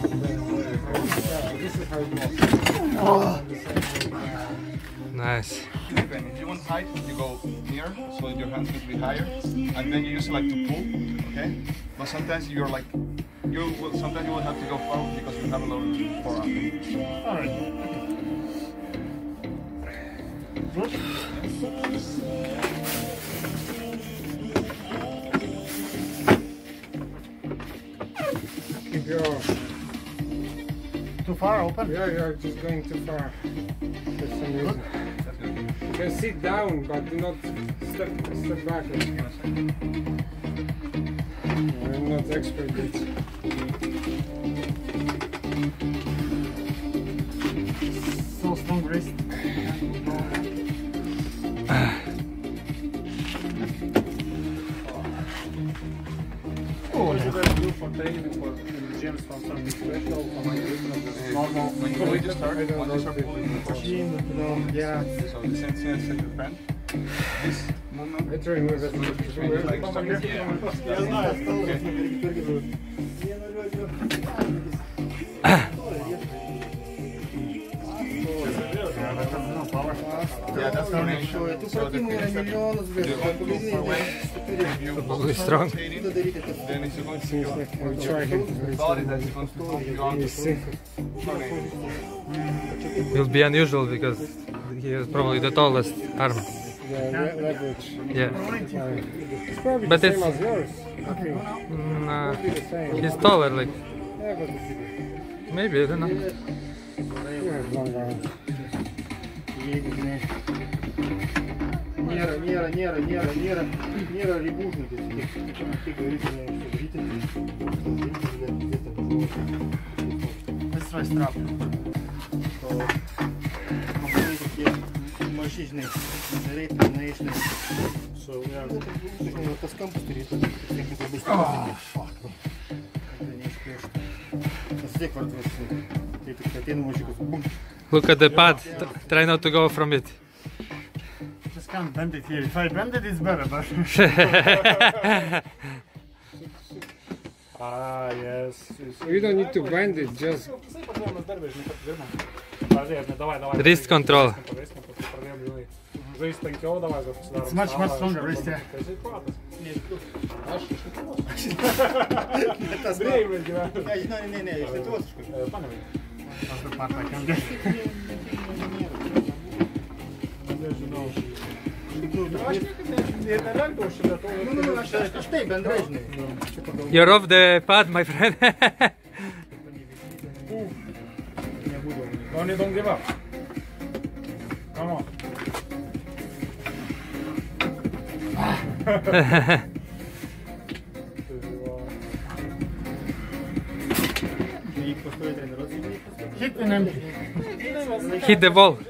This is how it. Nice. If you want height, you go near, so your hands will be higher, and then you use like to pull, okay? But sometimes you're like, you will, sometimes you will have to go forward because you have a lower forearm. Alright. Keep your Too far open? Yeah, you're just going too far. For some reason. You can sit down, but do not step step back. I'm not expert yet. So strong wrist. What do you guys do for training the gyms something special? Normal. When start, when start pulling the no, yeah. so the same thing as your friend, this I movement, train with it. when you on You the see. Will be unusual because he is probably the tallest arm. Yeah, le- leverage. Yeah. It's probably But the it's- same as yours. I think. Mm, Probably the same. he's taller, like Yeah, but maybe I don't know. you have long arms. Нера, нера, нера, нера, нера, нера ребушный. то есть, Ты говоришь, что зритель, что зритель, где-то Let's try strap. такі мощичні ритми, наїчні. So yeah. Ну, таскам постеріти. Як би тобі сказати. Це не спешно. На свій квартир. Ти тут картину можеш бум. Look at the pad. T- try not to go from it. can't bend it here. If I bend it, it's better, but... ah, yes. You don't need to bend it, just... Wrist control. It's much, much stronger wrist, yeah. That's the part I. You're off the pad, my friend. Only don't give up. Come on.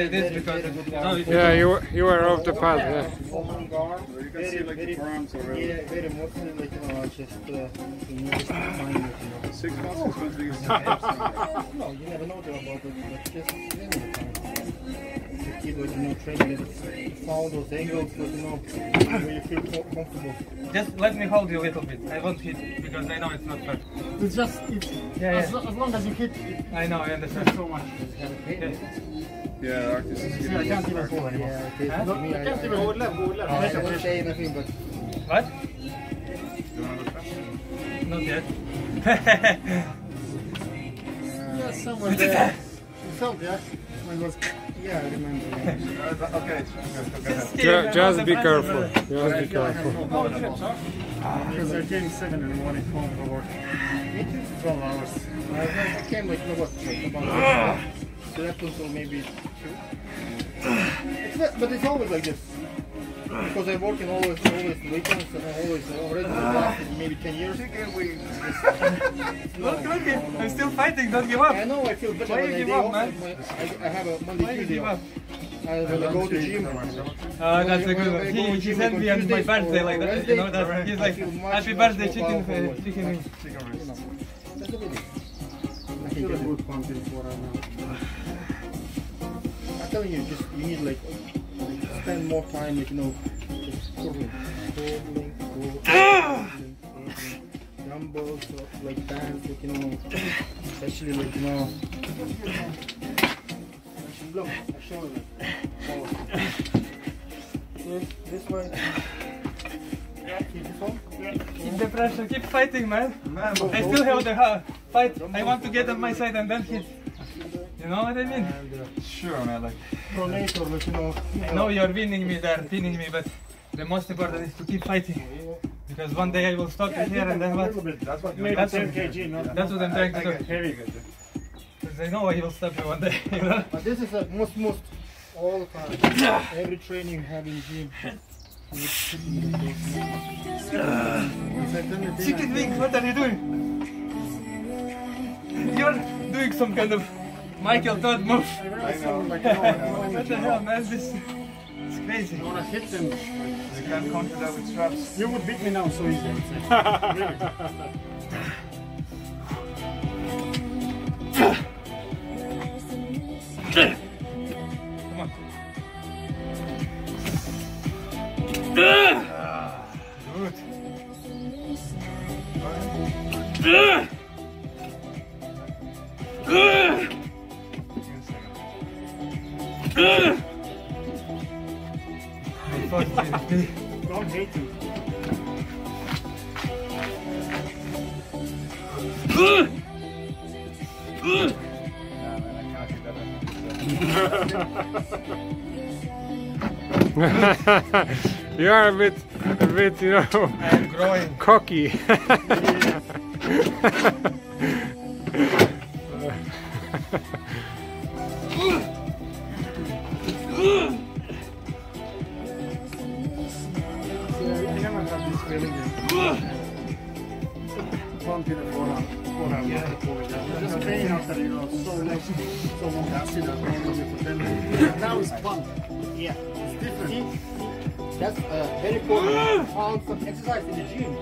Look at this because no, Yeah, you were- you were off the pad. Yeah. You can see like the forearms already. Very, very emotional, like, you know, just, uh, you know, just mind it, you know. Six months is going to be No, you never know about it, just, you know, to keep, like, you know, training, follow those angles, you know, where you feel comfortable. just let me hold you a little bit. I won't hit because I know it's not fair. It's just, it's, Yeah, as, yeah. as long as you hit I know, I understand. so much. Yeah, the artist is See, I can't you even pull anymore. Yeah, it is. No, For me, I I, can't even go left, go left. I Make a won't say anything, but What? You want to try? Not yet. Yeah, somewhere there. You felt, yeah? When it was yeah, I remember. Uh, Okay. Okay. Just be careful. Just be careful. no, no, no. Because I came seven in the morning home for work. Twelve hours. I, I came like, you know what, like about slept until maybe two. It's not, but it's always like this. Because I'm working always, always weekends and I always uh, already for the last maybe 10 years. Look, look it. I'm still fighting. Don't give up. I know I feel better Why when you I give up, off. man? My- I, I have a Monday, Why you Tuesday give up? I, when I go to gym. Uh, that's a good one. He, he sent me on on my birthday like that. You know that. He's like, feel much, happy much birthday, more chicken, powerful, uh, like, chicken wings. Chicken I can Still a get it. good quantity for right now. I'm telling you, just you need like, like spend more time, like you know, just curling, curling, curling, curling, curling. dumbbells, like bands, like you know, especially like you know. Look, I show you. Like, this, this way. Yeah, keep this one. Yeah. Keep the pressure. Keep fighting, man. Man, I still have the ha- fight. I want to get on my side and then hit. You know what I mean? Sure, man. Like, you know. I know you're winning me there, pinning me, but the most important is to keep fighting. Because one day I will stop you here and then what? that's what Maybe That's 10 what- kg, not That's what I'm trying to I do. get- heavy. Because I know I will stop you one day, you know? But this is like most, most, all the time. Every training you have in gym. Chicken wings, what are you doing? You're doing some kind of Michael Todd move. I you know, What the hell, man? This it's crazy. I want to hit them. You can't counter that with straps. You would beat me now so easy. you are a bit, a bit, you know, I am growing. cocky. Now it's fun. Yeah. It's different. See, see, that's uh, very important. Found some exercise in the gym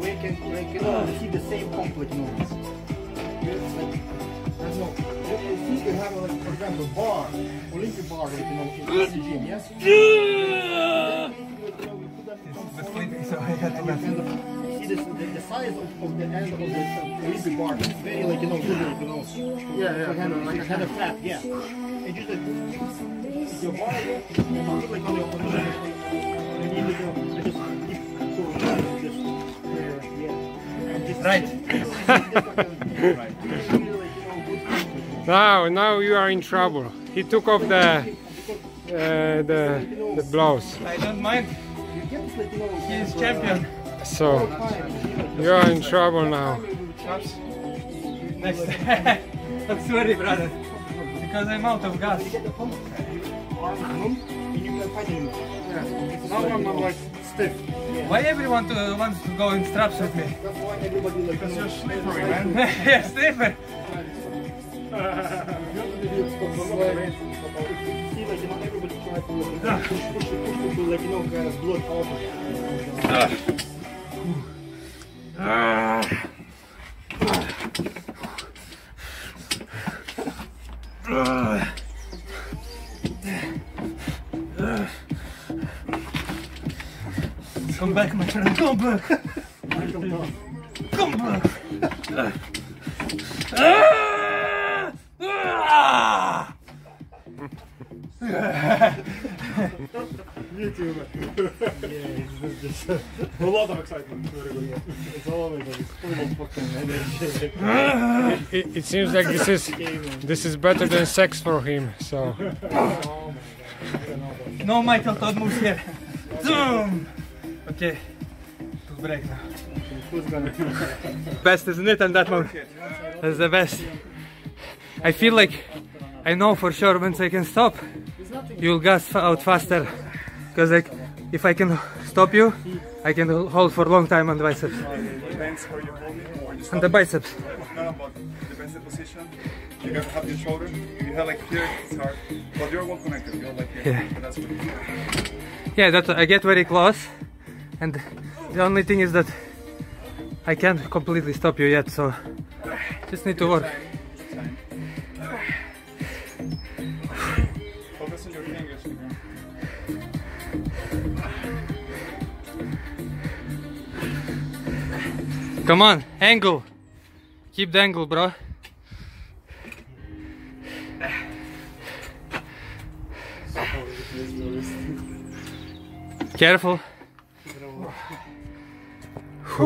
where you can, like, you know, see the same pump, like, you know. It's like, that's no. You see, you have, like, for example, bar, Olympic bar, like, you know, in the gym, yes? And then, like, you know, we put them in some But corner, sleeping, so I had to and laugh. you kind of see this, the, the size of, of the end of the Olympic bar. It's very, like, you know, good, like, you know. Yeah, yeah. Kind of, like, kind of flat, yeah. And just like, your bar, you put, like, on your, on your, and you, like, you know, just keep going, just, yeah. And just- Right. just like, Right. really, like, you know, good things. now, now you are in trouble. He took off the, uh, the, the blouse. I don't mind. You get, like, you know, He is uh, champion. So you are in trouble now. Next. Don't worry, brother. Because I'm out of gas. Now I'm like stiff. Why everyone to, wants to go in straps with me? Because you're slippery, man. yeah, slipper. See, my friend. Come back. Come back. Ah! Ah! YouTuber. yeah, a lot of excitement. It's always like it's full of fucking energy. It, it seems like this is this is better than sex for him. So No Michael Todd moves here. Zoom. Okay. Break now. Who's gonna Best, isn't it? And that moment. That's the best. I feel like I know for sure once I can stop, you'll gas out faster. Because like, if I can stop you, I can hold for a long time on the biceps. On the biceps. No, but depends the position. You gotta have your shoulder. You have like here, it's hard. But you're well connected. You're like here. Yeah. That's. Yeah, that I get very close, and the only thing is that I can't completely stop you yet, so just need to work. Focus on your fingers. Come on, angle. Keep the angle, bro. Careful. His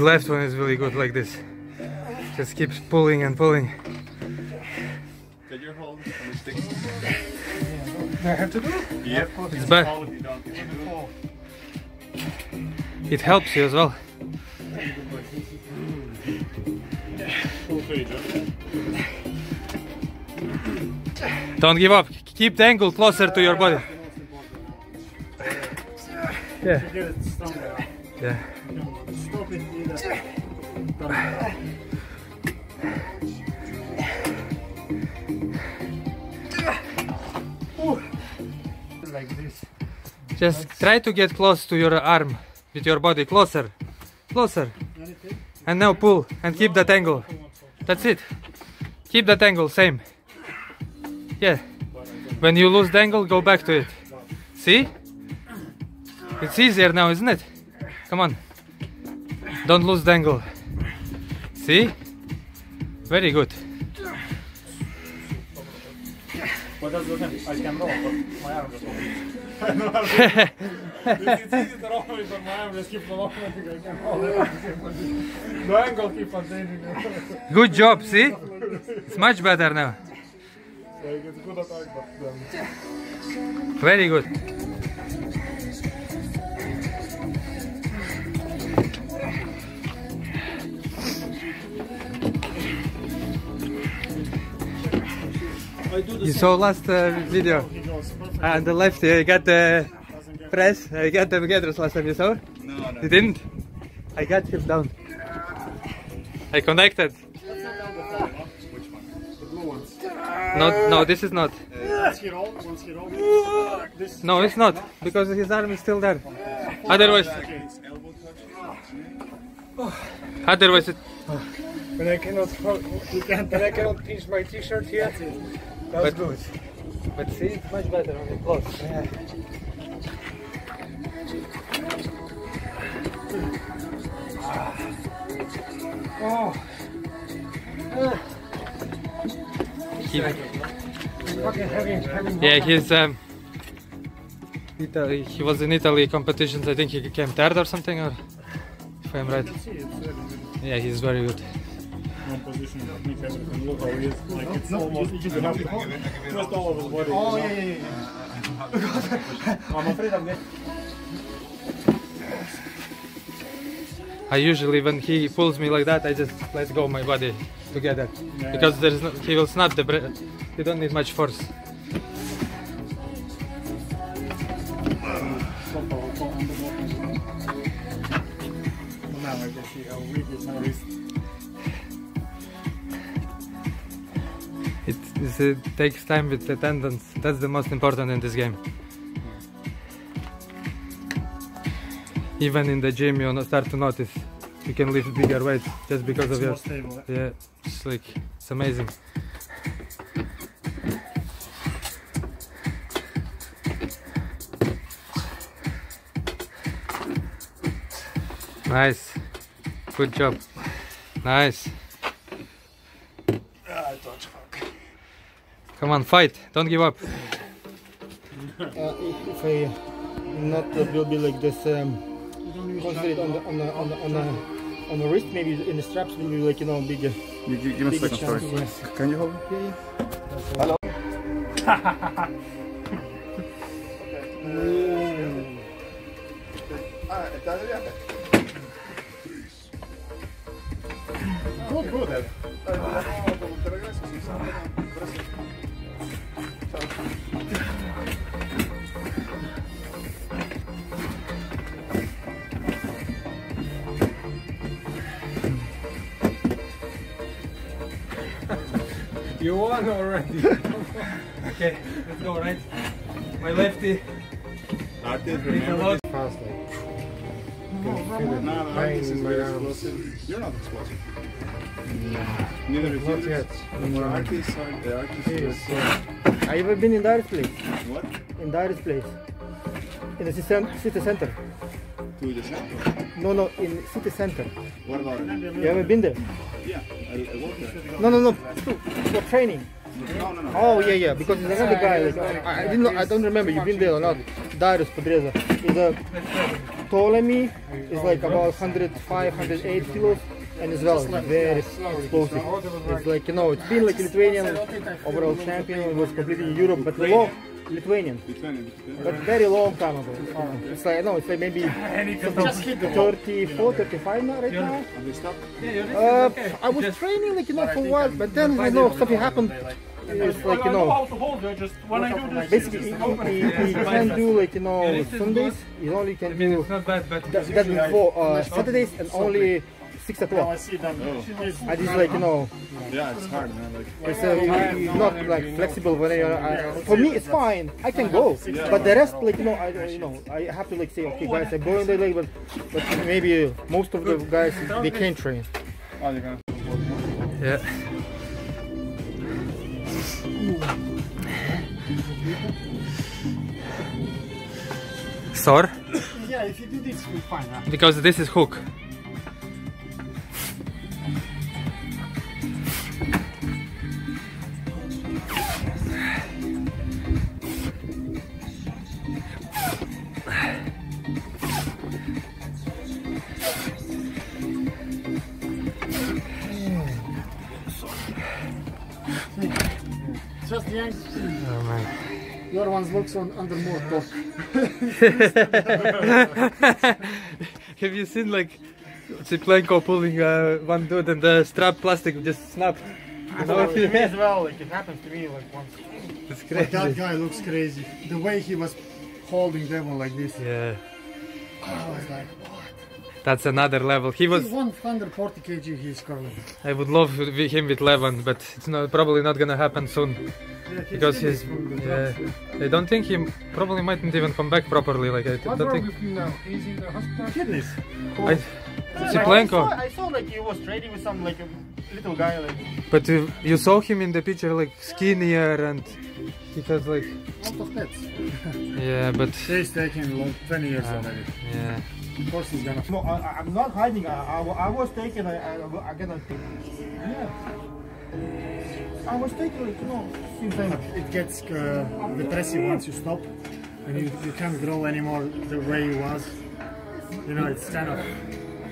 left one is really good like this. Just keeps pulling and pulling. Get your hold on the stick. I have to do it? Yep. It's bad. Fall if you don't. If you do, It helps you as well. Don't give up. Keep the angle closer to your body. Yeah. Yeah. Like this. Just try to get close to your arm with your body. Closer. Closer. And now pull and keep that angle. That's it. Keep that angle, same. Yeah. When you lose the angle, go back to it. See? It's easier now, isn't it? Come on. Don't lose the angle. See? Very good. But that's what I can roll, but my arm. It's, easy to just open. I can. The angle keeps on. Good job, see? It's much better now. Very good. You saw last uh, video he goes perfect. on the left. here, You got the press. Uh, I got the gathers last time. You saw? no, no. You didn't? I got him down. I connected. Which one? The blue ones. No, no, this is not. Once he rolled, once he rolled, No, it's not because his arm is still there. Otherwise, His elbow touch. otherwise it. When I cannot, hold- you can't. When I cannot pinch my T-shirt here, that's But- good. But see, it's much better when it's close. Oh, He- fucking heavy, heavy. yeah, he's um. Italy. He was in Italy competitions. I think he came third or something, or if I'm right. See, it's very good. Yeah, he's very good. One position, technique, everything. Look how he is. Like it's almost. You have to twist all of his body. Oh yeah, yeah, yeah. I'm afraid of that. I usually, when he pulls me like that, I just let go my body together because there's no, he will snap the breath. You don't need much force. It, it's- takes time with the tendons. That's the most important in this game. Even in the gym, you start to notice you can lift bigger weights just because of your stable. yeah. It's like it's amazing. Nice, good job. Nice. Come on, fight! Don't give up. Uh, if, if I not uh, will be like this, um, concentrate on the on the on the on the, on the wrist, maybe in the straps will be like you know bigger. You, gi- give me a second, sorry. Can you hold me? Hello? Ah, está de viaje. Good, good. You won already. okay, let's go, right? My lefty. Artist, It's a. Fast, like. No, no, Artist is very explosive. You're not explosive. Neither is Not yours. yet. The artists are, the artists Yes, are, I ever been in Darius place? what? In Darius place? In the city city center? To the center. No, no, in city center. What about it? You ever been there? Yeah, No, no, no. For training. No, no, no. Oh yeah, yeah. Because there's another guy. Like, I, I didn't. Know, I don't remember. You've been there or not? Darius Podreza. He's a Ptolemy. Is like about 105, 108 kilos, and as well very explosive. It's like you know, it's been like Lithuanian overall champion. It was completely in Europe, but long Lithuanian. Lithuanian. But very long time ago. It's like no, it's like maybe Just hit the 34, 35 now right now. And they stop. Uh, I was training like you know for what, but then you know something happened. It's like you know. to hold it, just when I do this. Basically, he, he, he can't do like you know Sundays. He only I can do not bad, but that, that before uh, Saturdays and only six Now I o'clock. see them. I just like you know, Yeah, it's hard, man. Like, it's uh, he- not like flexible when I, uh, I, For me, it's fine. I can go, but the rest, like you know, I you know, I have to like say, okay, guys, I'm going there, like, but but maybe most of the guys they can't train. oh, you're gonna. yeah. Sore Yeah, if you do this, you'll be fine. Huh? because this is hook. Just the end. Oh man. Your ones looks on under more torque. Have you seen like Tsyplenkov pulling uh, one dude and the strap plastic just snapped? You know, to me as well, like it happens to me like once. it's But that guy looks crazy. The way he was holding them one like this. Yeah, I was like, that's another level. He was. he's 140 kg. He's curling. I would love with him with Levan, but it's not probably not gonna happen soon Yeah, he's because he's. from Yeah. I don't think he probably mightn't even come back properly. Like I What's don't wrong think. with him now? He's in the hospital? Kidneys. I, I saw, I saw like he was training with some like a little guy like. But uh, you saw him in the picture like skinnier and he has like. Lot of pets. Yeah, but. He's taking like 20 years already. Yeah. Of course he's gonna. No, I, I'm not hiding. I, I, I was taking. I, I, I gonna. Yeah. I was taking like you know. Seems like It gets uh, depressive once you stop, and you, you can't grow anymore the way you was. You know, it's kind of,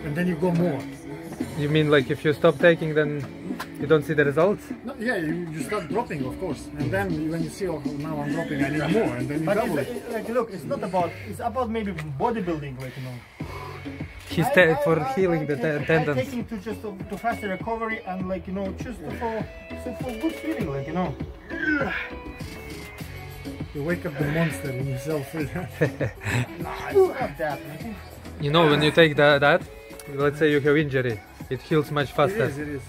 and then you go more. You mean like if you stop taking, then you don't see the results? No, yeah, you, you start dropping, of course, and then when you see, oh, now I'm dropping, I need more, and then you But double it. like, look, it's not about, it's about maybe bodybuilding, like, you know. He's I- I- for I- healing the take- te- I tendons. taking to just to, to faster recovery and like, you know, just for, so for good feeling, like, you know. You wake up the monster in yourself. Eh? Nah, it's not that. You know, when you take that, that, let's say you have injury, it heals much faster. is, it is.